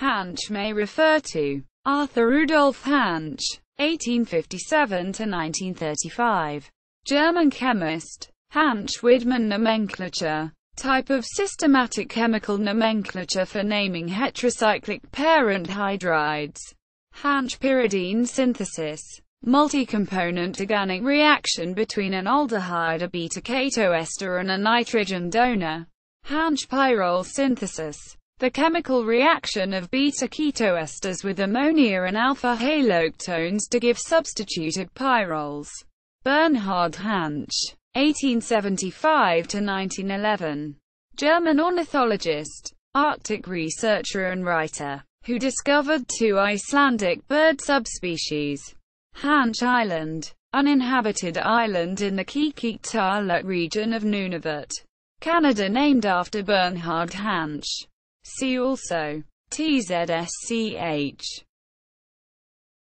Hantzsch may refer to Arthur Rudolf Hantzsch, 1857–1935, German chemist. Hantzsch-Widman nomenclature type of systematic chemical nomenclature for naming heterocyclic parent hydrides. Hantzsch-pyridine synthesis multi-component organic reaction between an aldehyde a beta-ketoester and a nitrogen donor. Hantzsch-pyrrole synthesis the chemical reaction of beta-ketoesters with ammonia and alpha-haloketones to give substituted pyrroles. Bernhard Hantzsch 1875–1911. German ornithologist, Arctic researcher and writer, who discovered two Icelandic bird subspecies. Hantzsch Island, uninhabited island in the Qikiqtaaluk region of Nunavut, Canada named after Bernhard Hantzsch. See also. TZSCH